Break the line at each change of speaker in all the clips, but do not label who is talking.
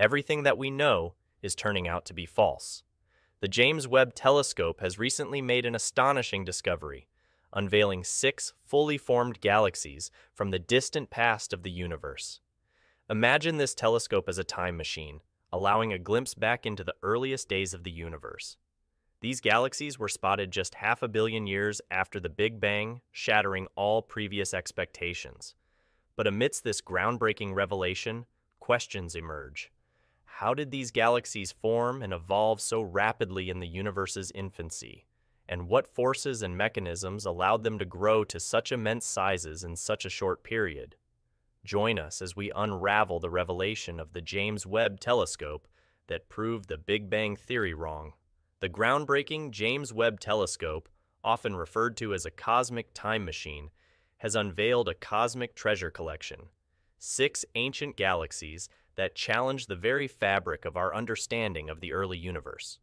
everything that we know is turning out to be false. The James Webb Telescope has recently made an astonishing discovery, unveiling six fully formed galaxies from the distant past of the universe. Imagine this telescope as a time machine, allowing a glimpse back into the earliest days of the universe. These galaxies were spotted just half a billion years after the Big Bang, shattering all previous expectations. But amidst this groundbreaking revelation, questions emerge. How did these galaxies form and evolve so rapidly in the universe's infancy? And what forces and mechanisms allowed them to grow to such immense sizes in such a short period? Join us as we unravel the revelation of the James Webb Telescope that proved the Big Bang Theory wrong. The groundbreaking James Webb Telescope, often referred to as a cosmic time machine, has unveiled a cosmic treasure collection. Six ancient galaxies that challenge the very fabric of our understanding of the early universe.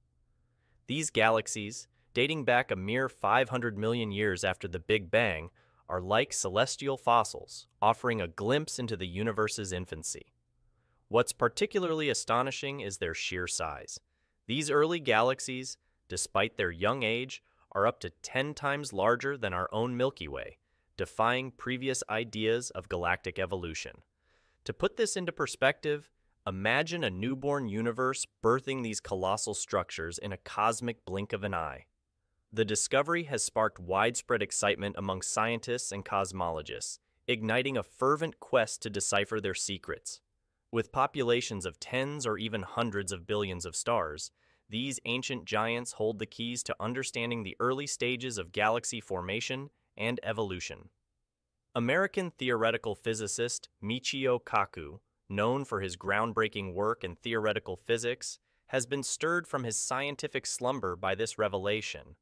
These galaxies, dating back a mere 500 million years after the Big Bang, are like celestial fossils, offering a glimpse into the universe's infancy. What's particularly astonishing is their sheer size. These early galaxies, despite their young age, are up to 10 times larger than our own Milky Way, defying previous ideas of galactic evolution. To put this into perspective, imagine a newborn universe birthing these colossal structures in a cosmic blink of an eye. The discovery has sparked widespread excitement among scientists and cosmologists, igniting a fervent quest to decipher their secrets. With populations of tens or even hundreds of billions of stars, these ancient giants hold the keys to understanding the early stages of galaxy formation and evolution. American theoretical physicist Michio Kaku, known for his groundbreaking work in theoretical physics, has been stirred from his scientific slumber by this revelation.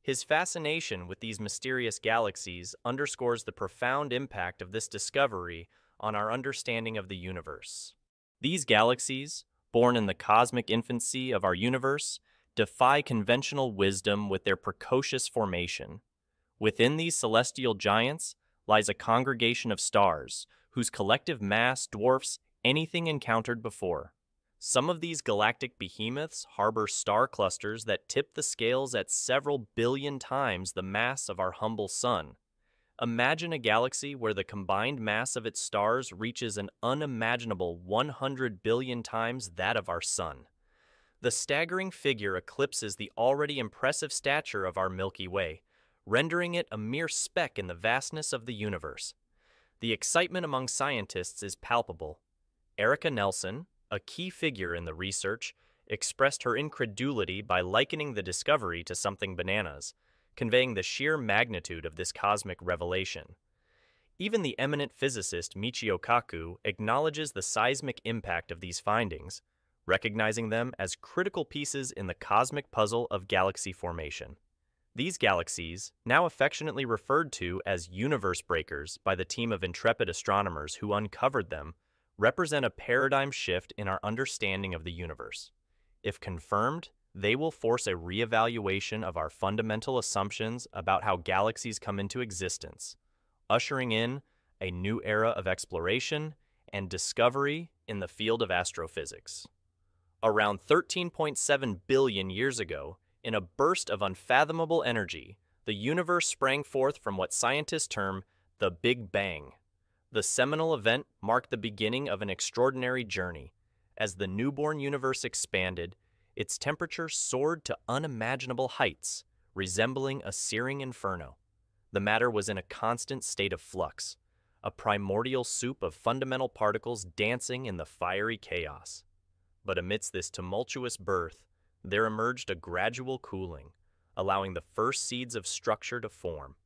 His fascination with these mysterious galaxies underscores the profound impact of this discovery on our understanding of the universe. These galaxies, born in the cosmic infancy of our universe, defy conventional wisdom with their precocious formation. Within these celestial giants, lies a congregation of stars whose collective mass dwarfs anything encountered before. Some of these galactic behemoths harbor star clusters that tip the scales at several billion times the mass of our humble sun. Imagine a galaxy where the combined mass of its stars reaches an unimaginable 100 billion times that of our sun. The staggering figure eclipses the already impressive stature of our Milky Way, rendering it a mere speck in the vastness of the universe. The excitement among scientists is palpable. Erica Nelson, a key figure in the research, expressed her incredulity by likening the discovery to something bananas, conveying the sheer magnitude of this cosmic revelation. Even the eminent physicist Michio Kaku acknowledges the seismic impact of these findings, recognizing them as critical pieces in the cosmic puzzle of galaxy formation. These galaxies, now affectionately referred to as universe breakers by the team of intrepid astronomers who uncovered them, represent a paradigm shift in our understanding of the universe. If confirmed, they will force a reevaluation of our fundamental assumptions about how galaxies come into existence, ushering in a new era of exploration and discovery in the field of astrophysics. Around 13.7 billion years ago, in a burst of unfathomable energy, the universe sprang forth from what scientists term the Big Bang. The seminal event marked the beginning of an extraordinary journey. As the newborn universe expanded, its temperature soared to unimaginable heights, resembling a searing inferno. The matter was in a constant state of flux, a primordial soup of fundamental particles dancing in the fiery chaos. But amidst this tumultuous birth, there emerged a gradual cooling, allowing the first seeds of structure to form.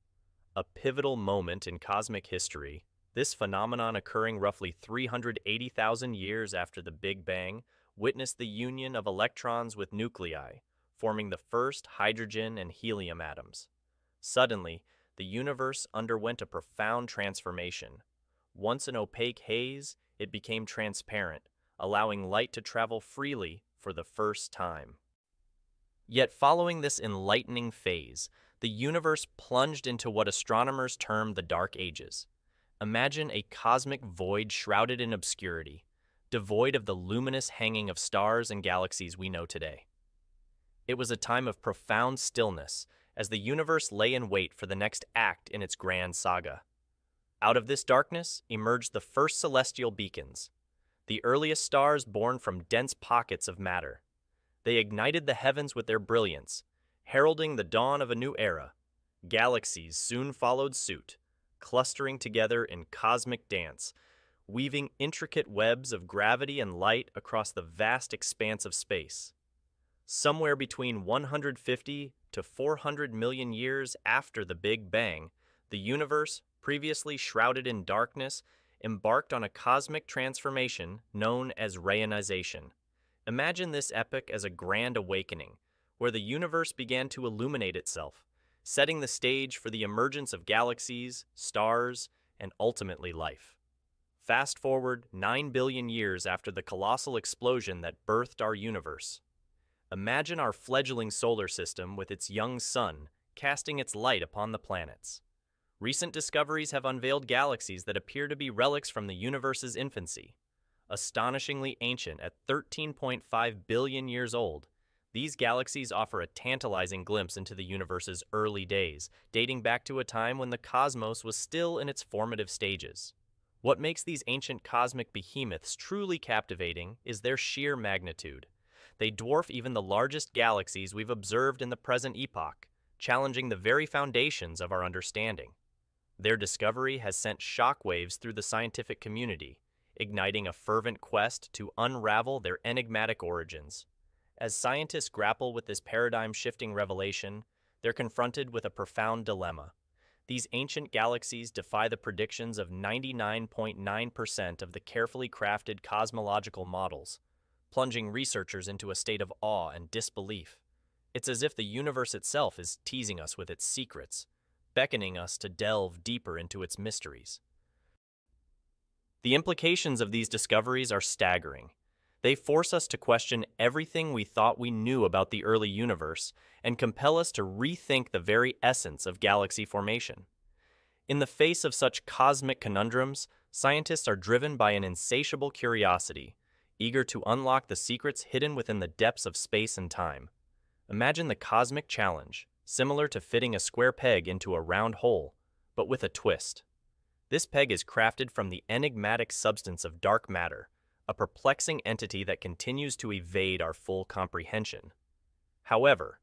A pivotal moment in cosmic history, this phenomenon occurring roughly 380,000 years after the Big Bang witnessed the union of electrons with nuclei, forming the first hydrogen and helium atoms. Suddenly, the universe underwent a profound transformation. Once an opaque haze, it became transparent, allowing light to travel freely for the first time. Yet, following this enlightening phase, the universe plunged into what astronomers term the Dark Ages. Imagine a cosmic void shrouded in obscurity. devoid of the luminous hanging of stars and galaxies we know today. It was a time of profound stillness as the universe lay in wait for the next act in its grand saga. Out of this darkness emerged the first celestial beacons, the earliest stars born from dense pockets of matter. They ignited the heavens with their brilliance, heralding the dawn of a new era. Galaxies soon followed suit, clustering together in cosmic dance, weaving intricate webs of gravity and light across the vast expanse of space. Somewhere between 150 to 400 million years after the Big Bang, the universe, previously shrouded in darkness, embarked on a cosmic transformation known as reionization. Imagine this epoch as a grand awakening, where the universe began to illuminate itself, setting the stage for the emergence of galaxies, stars, and ultimately life. Fast forward 9 billion years after the colossal explosion that birthed our universe. Imagine our fledgling solar system with its young sun casting its light upon the planets. Recent discoveries have unveiled galaxies that appear to be relics from the universe's infancy. Astonishingly ancient at 13.5 billion years old, these galaxies offer a tantalizing glimpse into the universe's early days, dating back to a time when the cosmos was still in its formative stages. What makes these ancient cosmic behemoths truly captivating is their sheer magnitude. They dwarf even the largest galaxies we've observed in the present epoch, challenging the very foundations of our understanding. Their discovery has sent shockwaves through the scientific community, igniting a fervent quest to unravel their enigmatic origins. As scientists grapple with this paradigm shifting revelation, they're confronted with a profound dilemma. These ancient galaxies defy the predictions of 99.9% of the carefully crafted cosmological models, plunging researchers into a state of awe and disbelief. It's as if the universe itself is teasing us with its secrets, beckoning us to delve deeper into its mysteries. The implications of these discoveries are staggering. They force us to question everything we thought we knew about the early universe and compel us to rethink the very essence of galaxy formation. In the face of such cosmic conundrums, scientists are driven by an insatiable curiosity, eager to unlock the secrets hidden within the depths of space and time. Imagine the cosmic challenge similar to fitting a square peg into a round hole, but with a twist. This peg is crafted from the enigmatic substance of dark matter, a perplexing entity that continues to evade our full comprehension. However,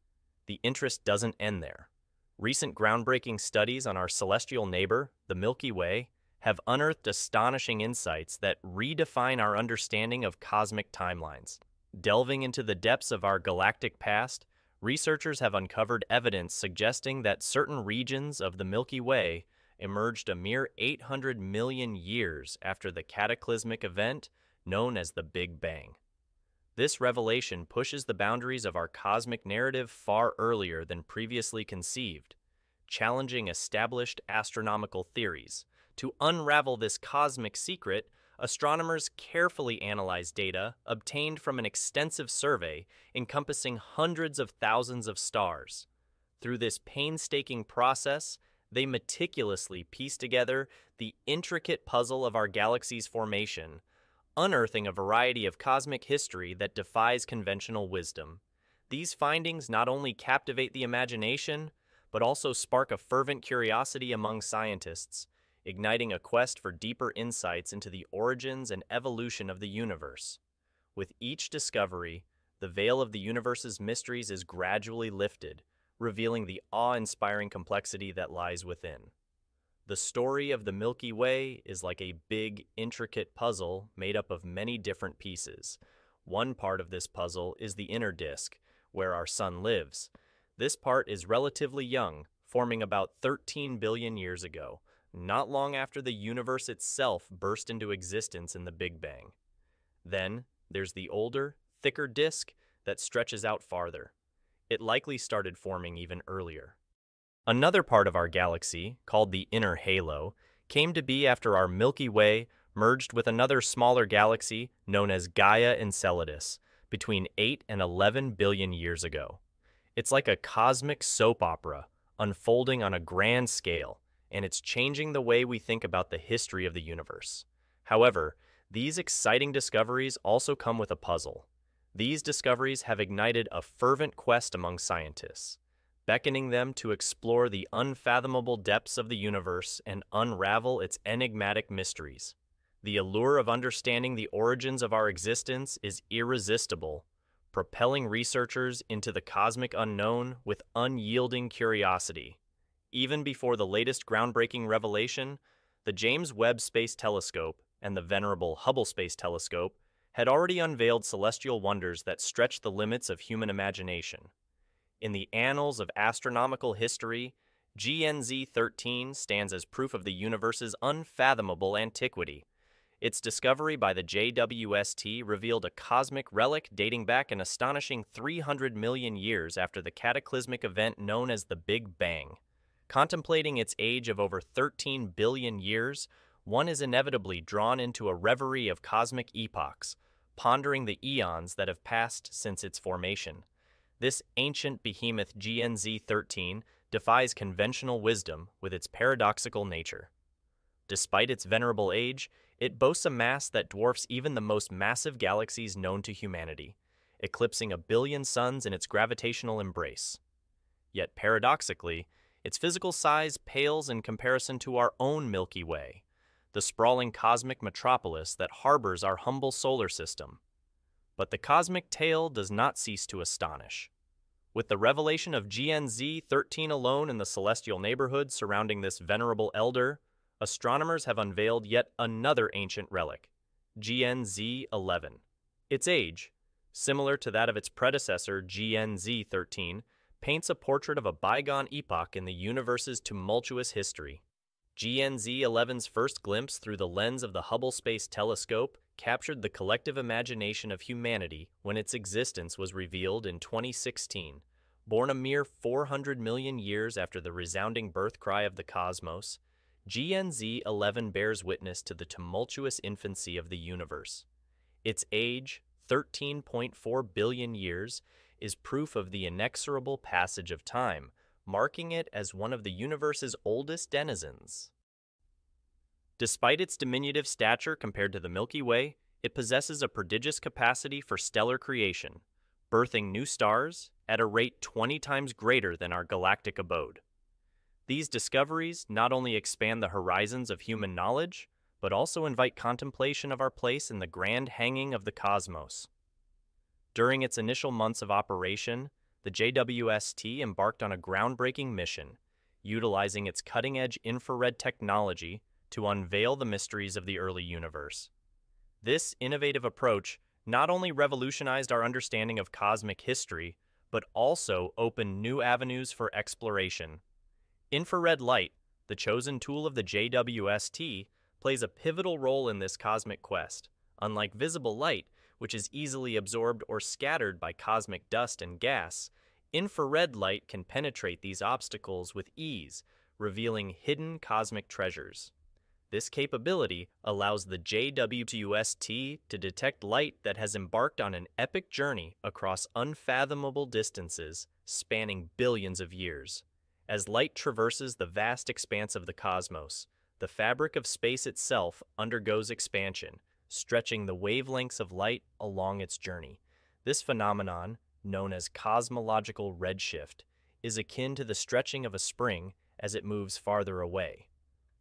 the interest doesn't end there. Recent groundbreaking studies on our celestial neighbor, the Milky Way, have unearthed astonishing insights that redefine our understanding of cosmic timelines. Delving into the depths of our galactic past, researchers have uncovered evidence suggesting that certain regions of the Milky Way emerged a mere 800 million years after the cataclysmic event known as the Big Bang. This revelation pushes the boundaries of our cosmic narrative far earlier than previously conceived, challenging established astronomical theories. To unravel this cosmic secret, astronomers carefully analyzed data obtained from an extensive survey encompassing hundreds of thousands of stars. Through this painstaking process, they meticulously pieced together the intricate puzzle of our galaxy's formation, unearthing a variety of cosmic history that defies conventional wisdom. These findings not only captivate the imagination, but also spark a fervent curiosity among scientists, igniting a quest for deeper insights into the origins and evolution of the universe. With each discovery, the veil of the universe's mysteries is gradually lifted, revealing the awe inspiring complexity that lies within. The story of the Milky Way is like a big, intricate puzzle made up of many different pieces. One part of this puzzle is the inner disk, where our sun lives. This part is relatively young, forming about 13 billion years ago, not long after the universe itself burst into existence in the Big Bang. Then, there's the older, thicker disk that stretches out farther. It likely started forming even earlier. Another part of our galaxy, called the inner halo, came to be after our Milky Way merged with another smaller galaxy known as Gaia Enceladus between 8 and 11 billion years ago. It's like a cosmic soap opera unfolding on a grand scale, and it's changing the way we think about the history of the universe. However, These exciting discoveries also come with a puzzle. These discoveries have ignited a fervent quest among scientists, beckoning them to explore the unfathomable depths of the universe and unravel its enigmatic mysteries. The allure of understanding the origins of our existence is irresistible, propelling researchers into the cosmic unknown with unyielding curiosity. Even before the latest groundbreaking revelation, the James Webb Space Telescope and the venerable Hubble Space Telescope had already unveiled celestial wonders that stretched the limits of human imagination. In the annals of astronomical history, GNZ 13 stands as proof of the universe's unfathomable antiquity. Its discovery by the JWST revealed a cosmic relic dating back an astonishing 300 million years after the cataclysmic event known as the Big Bang. Contemplating its age of over 13 billion years, one is inevitably drawn into a reverie of cosmic epochs, pondering the eons that have passed since its formation. This ancient behemoth GNZ 13 defies conventional wisdom with its paradoxical nature. Despite its venerable age, it boasts a mass that dwarfs even the most massive galaxies known to humanity, eclipsing a billion suns in its gravitational embrace. Yet paradoxically, its physical size pales in comparison to our own Milky Way, the sprawling cosmic metropolis that harbors our humble solar system. But the cosmic tale does not cease to astonish. With the revelation of GNZ 13 alone in the celestial neighborhood surrounding this venerable elder, astronomers have unveiled yet another ancient relic, GNZ 11. Its age, similar to that of its predecessor GNZ 13, paints a portrait of a bygone epoch in the universe's tumultuous history. GNZ 11's first glimpse through the lens of the Hubble Space Telescope captured the collective imagination of humanity when its existence was revealed in 2016. Born a mere 400 million years after the resounding birth cry of the cosmos, GNZ 11 bears witness to the tumultuous infancy of the universe. Its age, 13.4 billion years, is proof of the inexorable passage of time, marking it as one of the universe's oldest denizens. Despite its diminutive stature compared to the Milky Way, it possesses a prodigious capacity for stellar creation, birthing new stars at a rate 20 times greater than our galactic abode. These discoveries not only expand the horizons of human knowledge, but also invite contemplation of our place in the grand hanging of the cosmos. During its initial months of operation, the JWST embarked on a groundbreaking mission, utilizing its cutting edge infrared technology to unveil the mysteries of the early universe. This innovative approach not only revolutionized our understanding of cosmic history, but also opened new avenues for exploration Infrared light, the chosen tool of the JWST, plays a pivotal role in this cosmic quest. Unlike visible light, which is easily absorbed or scattered by cosmic dust and gas, infrared light can penetrate these obstacles with ease, revealing hidden cosmic treasures. This capability allows the JWST to detect light that has embarked on an epic journey across unfathomable distances spanning billions of years. As light traverses the vast expanse of the cosmos, the fabric of space itself undergoes expansion, stretching the wavelengths of light along its journey. This phenomenon, known as cosmological redshift, is akin to the stretching of a spring as it moves farther away.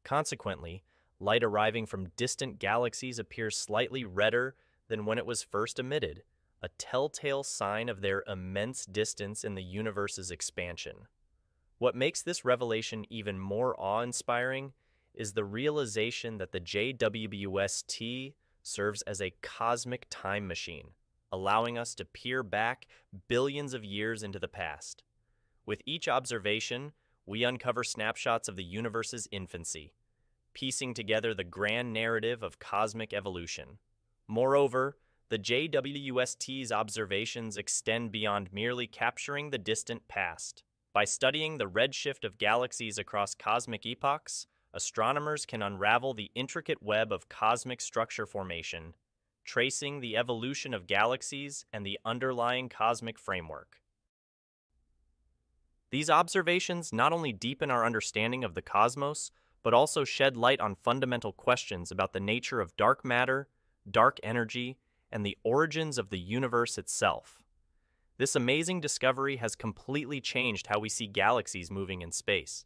Consequently, light arriving from distant galaxies appears slightly redder than when it was first emitted, a telltale sign of their immense distance in the universe's expansion. What makes this revelation even more awe inspiring is the realization that the JWST serves as a cosmic time machine, allowing us to peer back billions of years into the past. With each observation, we uncover snapshots of the universe's infancy, piecing together the grand narrative of cosmic evolution. Moreover, the JWST's observations extend beyond merely capturing the distant past. By studying the redshift of galaxies across cosmic epochs, astronomers can unravel the intricate web of cosmic structure formation, tracing the evolution of galaxies and the underlying cosmic framework. These observations not only deepen our understanding of the cosmos, but also shed light on fundamental questions about the nature of dark matter, dark energy, and the origins of the universe itself. This amazing discovery has completely changed how we see galaxies moving in space.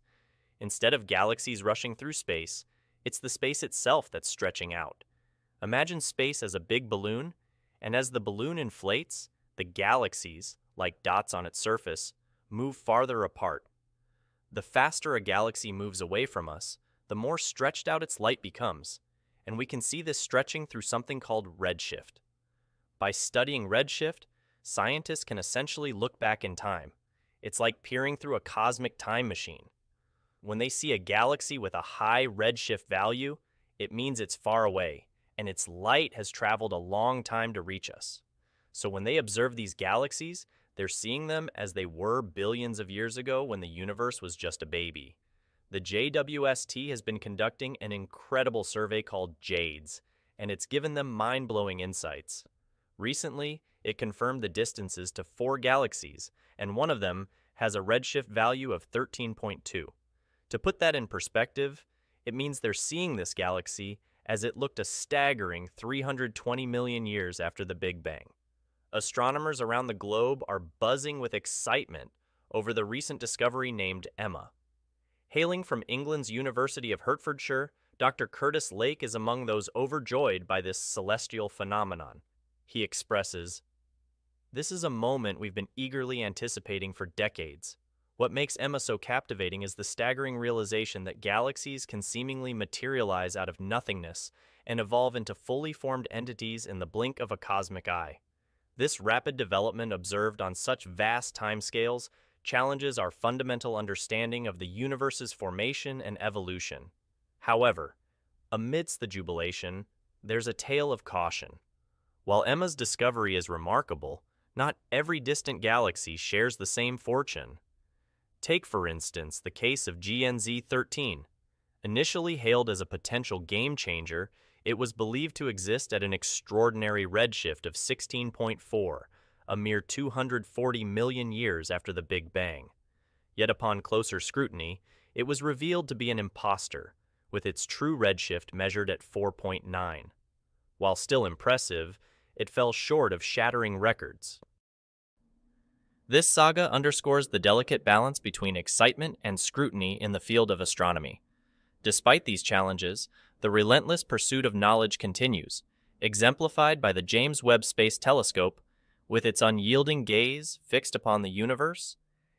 Instead of galaxies rushing through space, it's the space itself that's stretching out. Imagine space as a big balloon, and as the balloon inflates, the galaxies, like dots on its surface, move farther apart. The faster a galaxy moves away from us, the more stretched out its light becomes, and we can see this stretching through something called redshift. By studying redshift, scientists can essentially look back in time. It's like peering through a cosmic time machine. When they see a galaxy with a high redshift value, it means it's far away, and its light has traveled a long time to reach us. So when they observe these galaxies, they're seeing them as they were billions of years ago when the universe was just a baby. The JWST has been conducting an incredible survey called JADES, and it's given them mind blowing insights. Recently, it confirmed the distances to four galaxies, and one of them has a redshift value of 13.2. To put that in perspective, it means they're seeing this galaxy as it looked a staggering 320 million years after the Big Bang. Astronomers around the globe are buzzing with excitement over the recent discovery named Emma. Hailing from England's University of Hertfordshire, Dr. Curtis Lake is among those overjoyed by this celestial phenomenon. He expresses, this is a moment we've been eagerly anticipating for decades. What makes Emma so captivating is the staggering realization that galaxies can seemingly materialize out of nothingness and evolve into fully formed entities in the blink of a cosmic eye. This rapid development observed on such vast timescales challenges our fundamental understanding of the universe's formation and evolution. However, amidst the jubilation, there's a tale of caution. While Emma's discovery is remarkable, not every distant galaxy shares the same fortune. Take, for instance, the case of GNZ 13. Initially hailed as a potential game changer, it was believed to exist at an extraordinary redshift of 16.4, a mere 240 million years after the Big Bang. Yet upon closer scrutiny, it was revealed to be an impostor, with its true redshift measured at 4.9. While still impressive, it fell short of shattering records. This saga underscores the delicate balance between excitement and scrutiny in the field of astronomy. Despite these challenges, the relentless pursuit of knowledge continues, exemplified by the James Webb Space Telescope. With its unyielding gaze fixed upon the universe,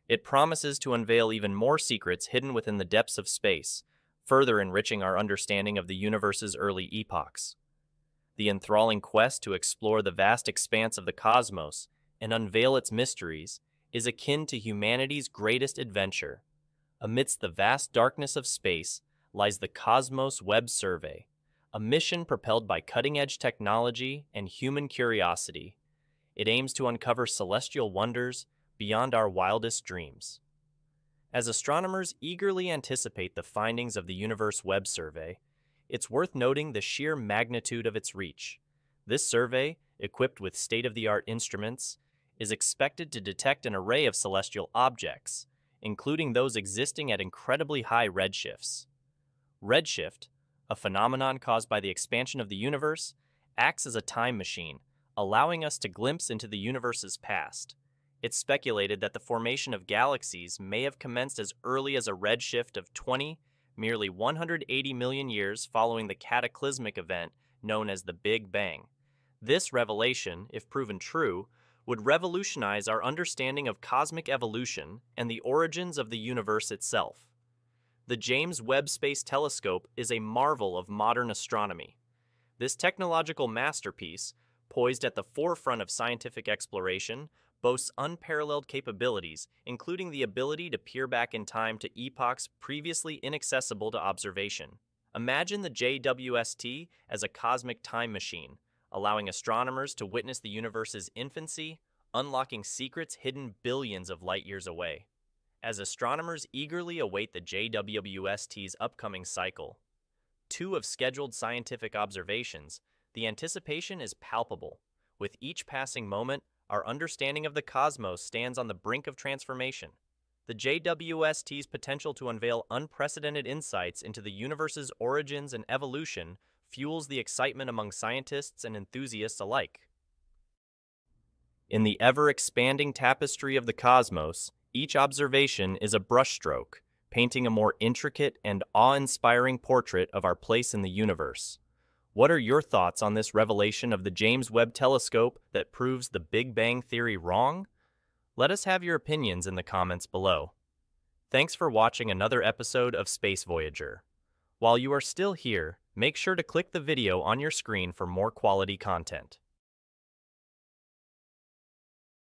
it promises to unveil even more secrets hidden within the depths of space, further enriching our understanding of the universe's early epochs the enthralling quest to explore the vast expanse of the cosmos and unveil its mysteries is akin to humanity's greatest adventure. Amidst the vast darkness of space lies the Cosmos Web Survey, a mission propelled by cutting edge technology and human curiosity. It aims to uncover celestial wonders beyond our wildest dreams. As astronomers eagerly anticipate the findings of the Universe Web Survey, it's worth noting the sheer magnitude of its reach. This survey, equipped with state of the art instruments, is expected to detect an array of celestial objects, including those existing at incredibly high redshifts. Redshift, a phenomenon caused by the expansion of the universe, acts as a time machine, allowing us to glimpse into the universe's past. It's speculated that the formation of galaxies may have commenced as early as a redshift of 20 merely 180 million years following the cataclysmic event known as the Big Bang. This revelation, if proven true, would revolutionize our understanding of cosmic evolution and the origins of the universe itself. The James Webb Space Telescope is a marvel of modern astronomy. This technological masterpiece, poised at the forefront of scientific exploration, boasts unparalleled capabilities, including the ability to peer back in time to epochs previously inaccessible to observation. Imagine the JWST as a cosmic time machine, allowing astronomers to witness the universe's infancy, unlocking secrets hidden billions of light years away. As astronomers eagerly await the JWST's upcoming cycle, two of scheduled scientific observations, the anticipation is palpable. With each passing moment, our understanding of the cosmos stands on the brink of transformation. The JWST's potential to unveil unprecedented insights into the universe's origins and evolution fuels the excitement among scientists and enthusiasts alike. In the ever expanding tapestry of the cosmos, each observation is a brushstroke, painting a more intricate and awe inspiring portrait of our place in the universe. What are your thoughts on this revelation of the James Webb Telescope that proves the Big Bang Theory wrong? Let us have your opinions in the comments below. Thanks for watching another episode of Space Voyager. While you are still here, make sure to click the video on your screen for more quality content.